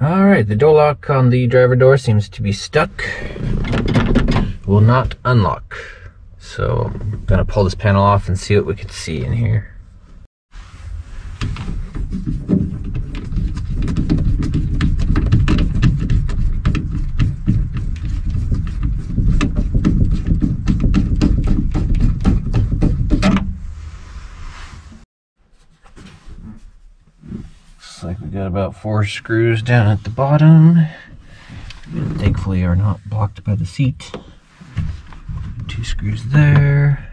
the door lock on the driver door seems to be stuck. Will not unlock. So I'm gonna pull this panel off and see what we can see in here. About four screws down at the bottom. Thankfully are not blocked by the seat. Two screws there.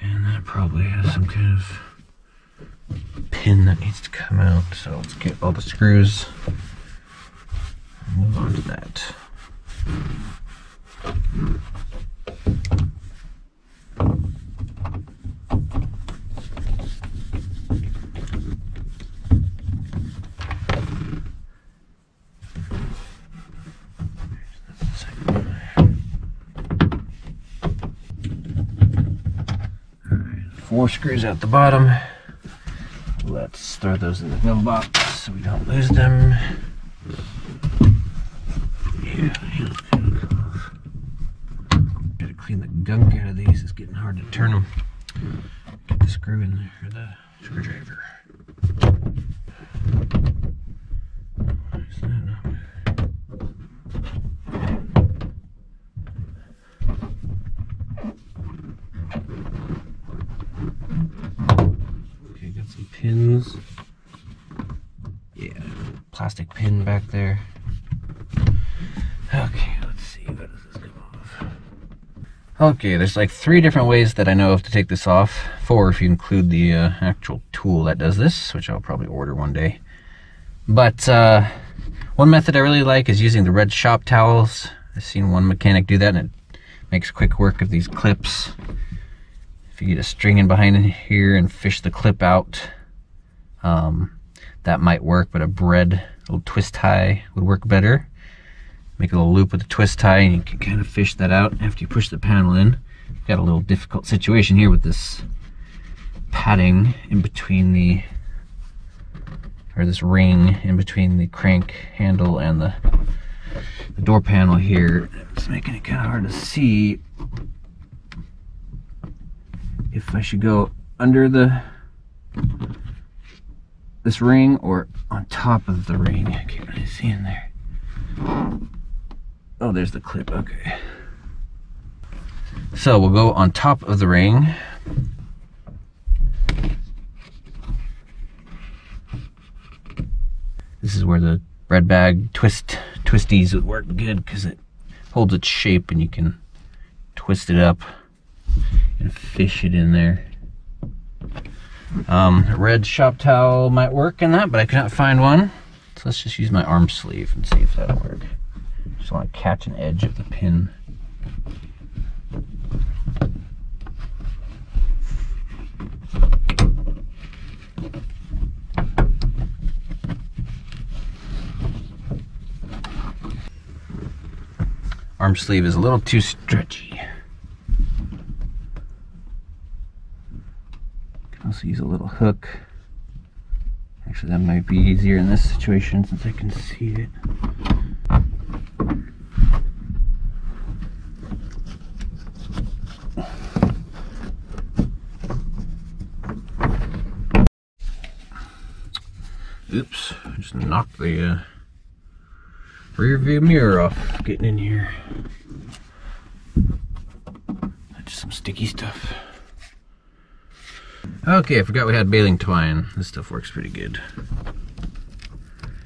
And that probably has some kind of pin that needs to come out. So let's get all the screws move on to that. four screws at the bottom. Let's throw those in the glove box so we don't lose them. Yeah, Gotta clean the gunk out of these. It's getting hard to turn them. Get the screw in there, the screwdriver. Where's that number? Okay, got some pins. Yeah, plastic pin back there. Okay, let's see. Does this come off? Okay, there's like three different ways that I know of to take this off. Four if you include the uh, actual tool that does this, which I'll probably order one day. But uh, one method I really like is using the red shop towels. I've seen one mechanic do that and it makes quick work of these clips. If you get a string in behind here and fish the clip out, um, that might work, but a bread, little twist tie would work better. Make a little loop with a twist tie and you can kind of fish that out after you push the panel in. Got a little difficult situation here with this padding in between the, or this ring in between the crank handle and the, the door panel here. It's making it kind of hard to see if I should go under the this ring or on top of the ring. I can't really see in there. Oh, there's the clip. Okay. So we'll go on top of the ring. This is where the bread bag twist twisties would work good because it holds its shape and you can twist it up and fish it in there. Um, red shop towel might work in that, but I could not find one. So let's just use my arm sleeve and see if that'll work. Just want to catch an edge of the pin. Arm sleeve is a little too stretchy. Can also use a little hook. Actually, that might be easier in this situation since I can see it. Oops, just knocked the uh, rear view mirror off getting in here. Just some sticky stuff. Okay, I forgot we had baling twine. This stuff works pretty good.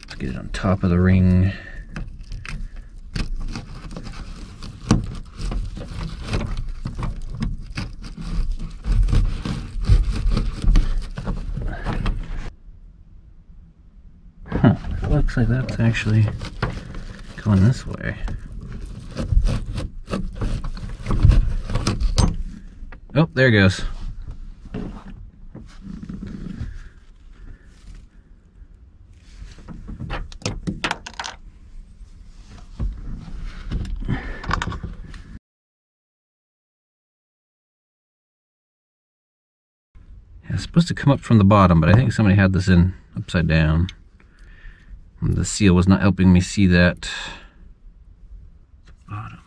Let's get it on top of the ring. Huh, looks like that's actually going this way. Oh, there it goes. It's supposed to come up from the bottom, but I think somebody had this in upside down. The seal was not helping me see that bottom.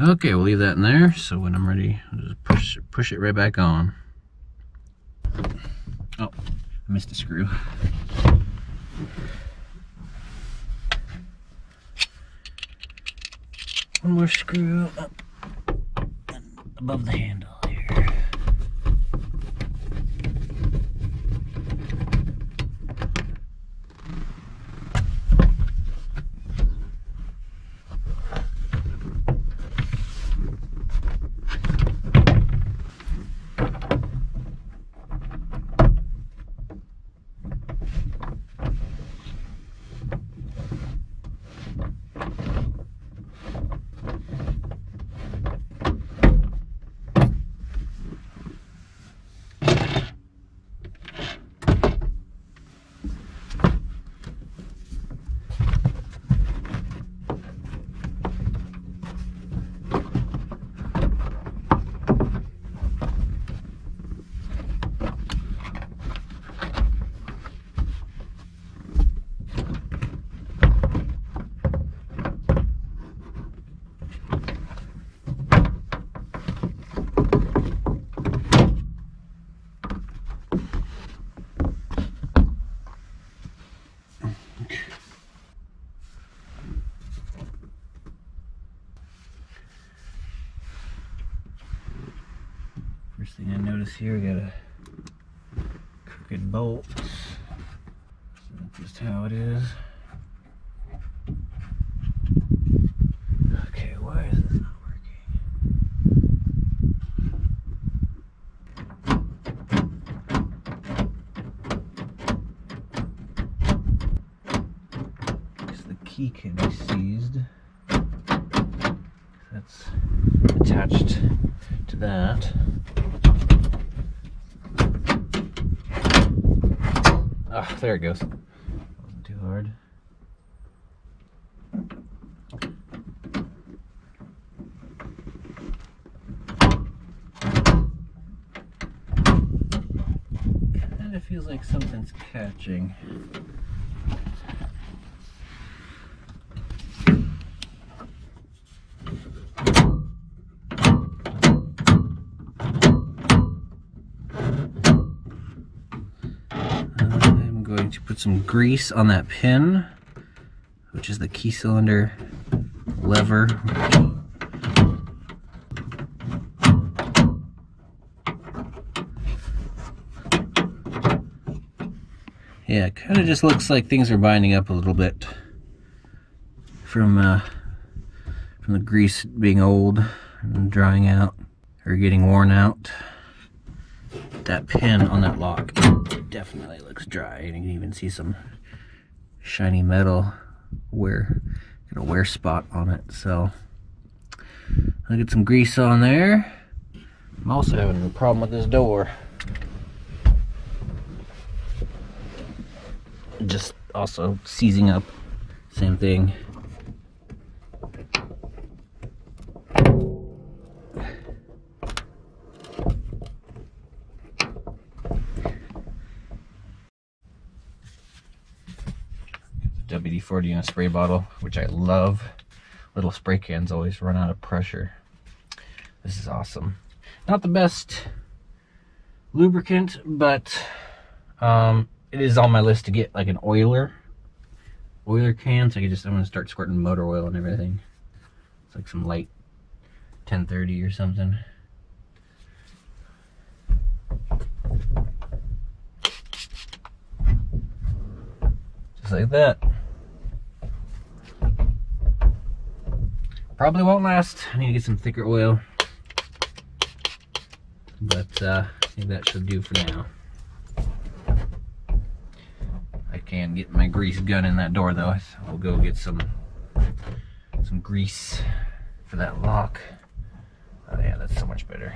Okay, we'll leave that in there. So when I'm ready, I'll just push push it right back on. Oh, I missed a screw. One more screw up above the handle here. First thing I notice here, we got a crooked bolt. So that's just how it is. Okay, why is this not working? Guess the key can be seized. That's attached to that. Ah, there it goes. Wasn't too hard. Kind of feels like something's catching. I'm going to put some grease on that pin, which is the key cylinder lever. Yeah, it kind of just looks like things are binding up a little bit from uh, from the grease being old and drying out or getting worn out. That pin on that lock definitely looks dry. And you can even see some shiny metal wear, got a wear spot on it. So I'll get some grease on there. I'm also having a problem with this door. Just also seizing up. Same thing. WD-40 in a spray bottle, which I love. Little spray cans always run out of pressure. This is awesome. Not the best lubricant, but um, it is on my list to get like an oiler. Oiler can, so I can just, I'm gonna start squirting motor oil and everything. It's like some light 1030 or something. Just like that. Probably won't last. I need to get some thicker oil. But uh, I think that should do for now. I can get my grease gun in that door though. So I'll go get some some grease for that lock. Oh yeah, that's so much better.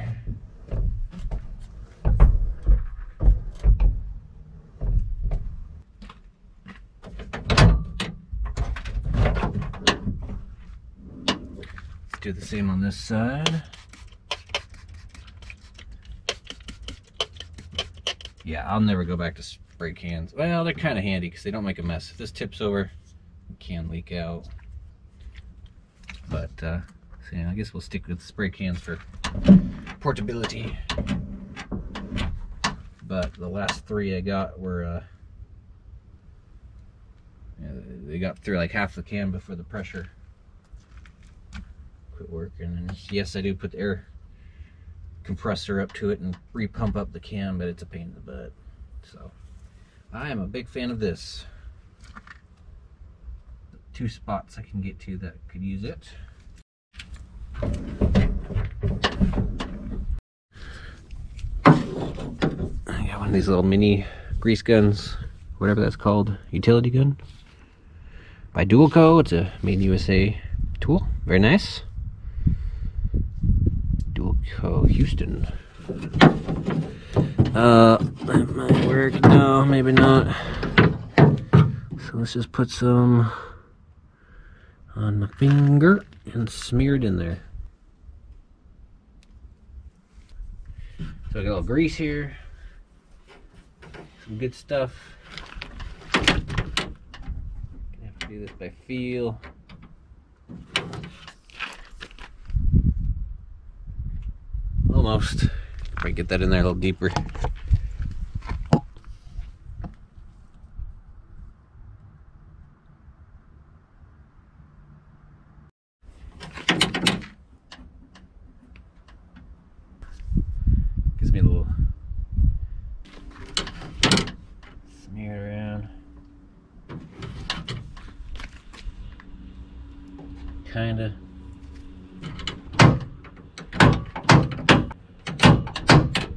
Do the same on this side. yeah, I'll never go back to spray cans. Well, they're kind of handy because they don't make a mess. If this tips over, it can leak out. But, uh, so yeah, I guess we'll stick with spray cans for portability. But the last three I got were, uh, yeah, they got through like half the can before the pressure quit working. And yes, I do put the air compressor up to it and repump up the can, but it's a pain in the butt. So I am a big fan of this. Two spots I can get to that could use it. I got one of these little mini grease guns, whatever that's called, utility gun by Dualco. It's a made in USA tool. Very nice. Dualco Houston. Uh, that might work. No, maybe not. So let's just put some on my finger and smear it in there. So I got a little grease here. Some good stuff. Gonna have to do this by feel. Almost. Might get that in there a little deeper. Gives me a little smear it around. Kinda.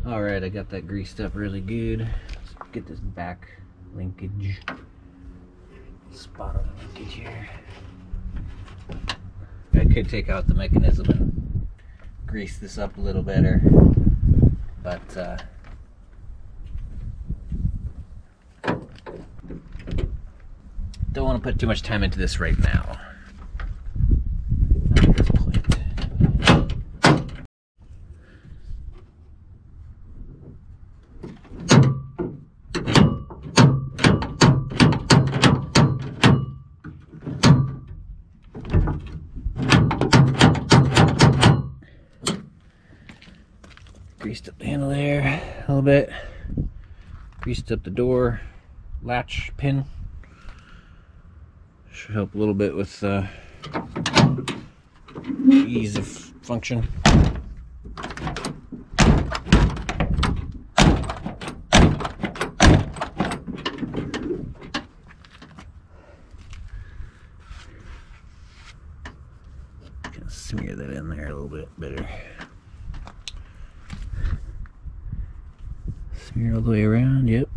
All right, I got that greased up really good. Let's get this back linkage. Spot on the linkage here. I could take out the mechanism and grease this up a little better, but uh, don't want to put too much time into this right now. Not at this point. Greased up the handle there a little bit. Greased up the door latch pin. Should help a little bit with uh, ease of function Gonna smear that in there a little bit better Smear all the way around, yep.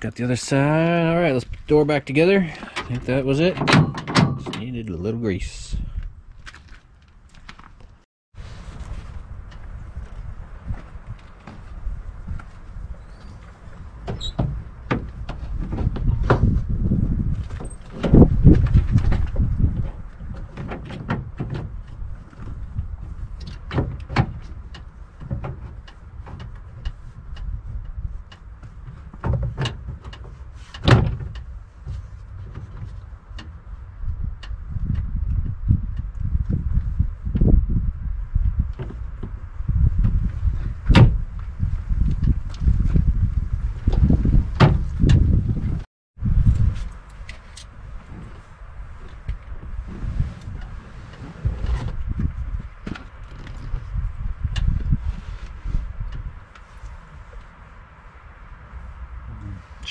Got the other side. All right, let's put the door back together. I think that was it. Just needed a little grease.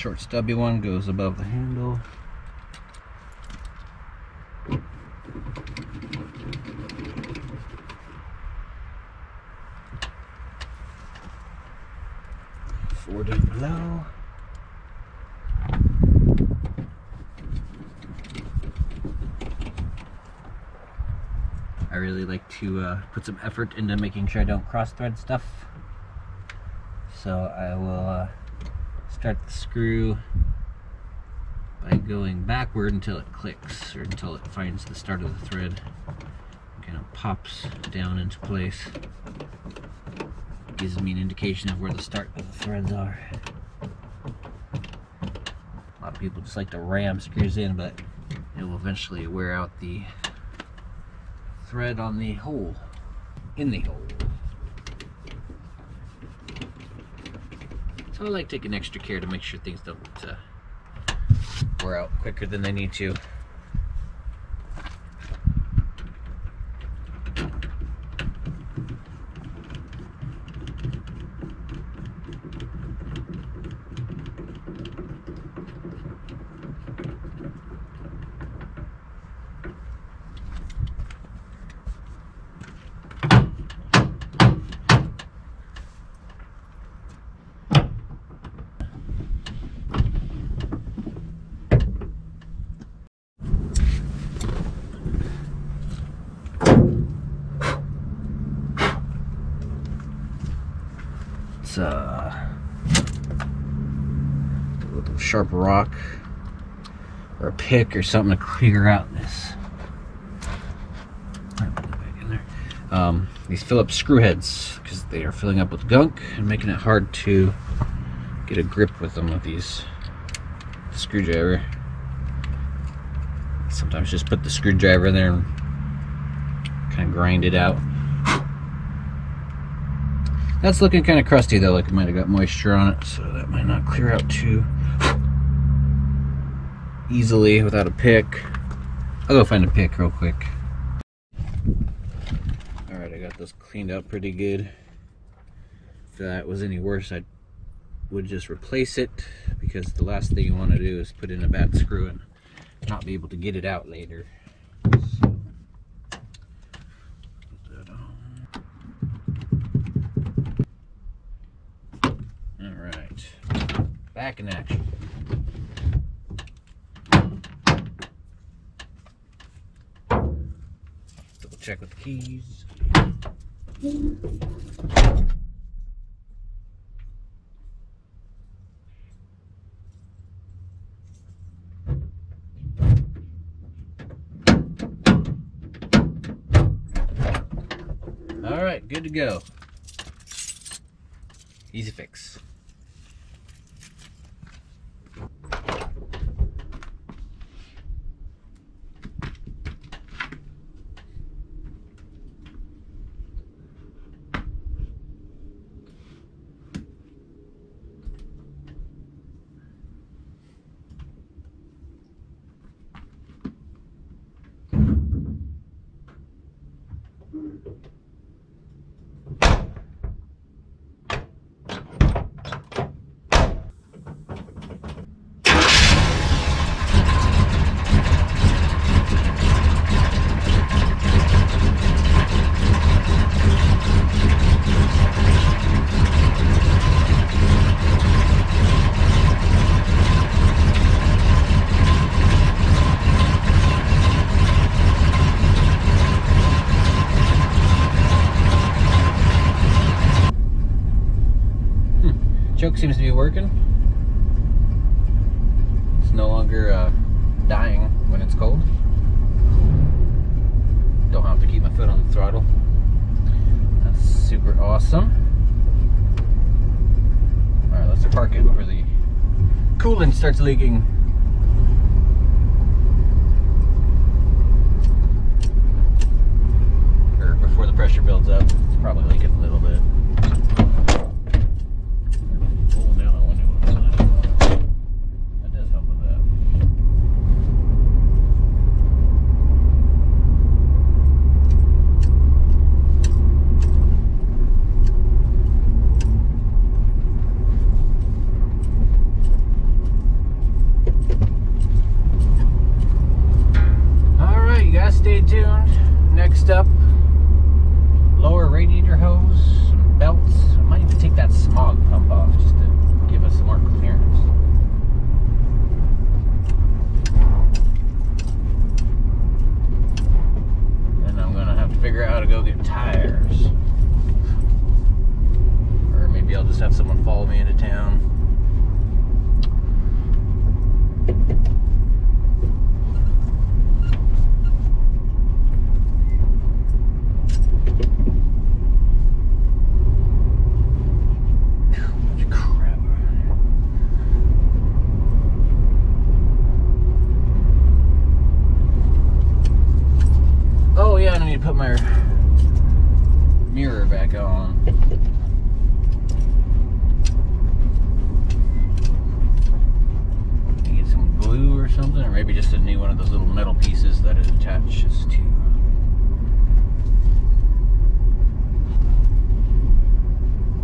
Short stubby one goes above the handle. Four down below. I really like to uh, put some effort into making sure I don't cross thread stuff. So I will uh, start the screw by going backward until it clicks or until it finds the start of the thread. Kind of pops down into place. Gives me an indication of where the start of the threads are. A lot of people just like to ram screws in, but it will eventually wear out the thread on the hole, in the hole. So I like taking extra care to make sure things don't uh, wear out quicker than they need to. It's uh, a little sharp rock or a pick or something to clear out this. Um, these Phillips screw heads because they are filling up with gunk and making it hard to get a grip with them with these screwdriver. Sometimes just put the screwdriver in there and kind of grind it out. That's looking kind of crusty though, like it might have got moisture on it, so that might not clear out too easily without a pick. I'll go find a pick real quick. Alright, I got this cleaned up pretty good. If that was any worse, I would just replace it because the last thing you want to do is put in a bad screw and not be able to get it out later. All right, back in action. Check with the keys. All right, good to go. Easy fix. Choke seems to be working. It's no longer uh, dying when it's cold. Don't have to keep my foot on the throttle. That's super awesome. Alright, let's park it before the coolant starts leaking. Or before the pressure builds up. It's probably leaking a little bit. Pulling down on window on the side. That does help with that. All right, you guys stay tuned. Next up, lower radiator hose, some belts. I might even take that smog pump off just to give us some more clearance. And I'm gonna have to figure out how to go get tires. Or maybe I'll just have someone follow me into town. my mirror back on. Get some glue or something, or maybe just a new one of those little metal pieces that it attaches to.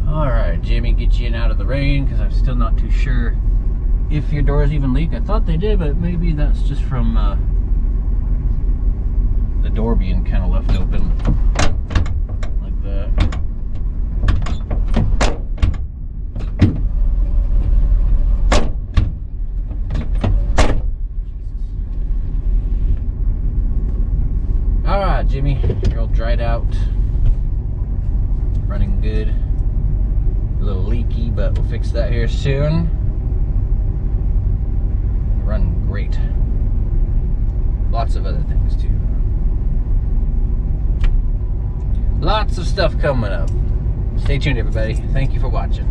Alright, Jimmy, get you in out of the rain because I'm still not too sure if your doors even leak. I thought they did, but maybe that's just from uh, the door being kind of left open like that. All right, Jimmy, you're all dried out, running good. A little leaky, but we'll soon. Run great. Lots of other things too. Lots of stuff coming up. Stay tuned, everybody. Thank you for watching.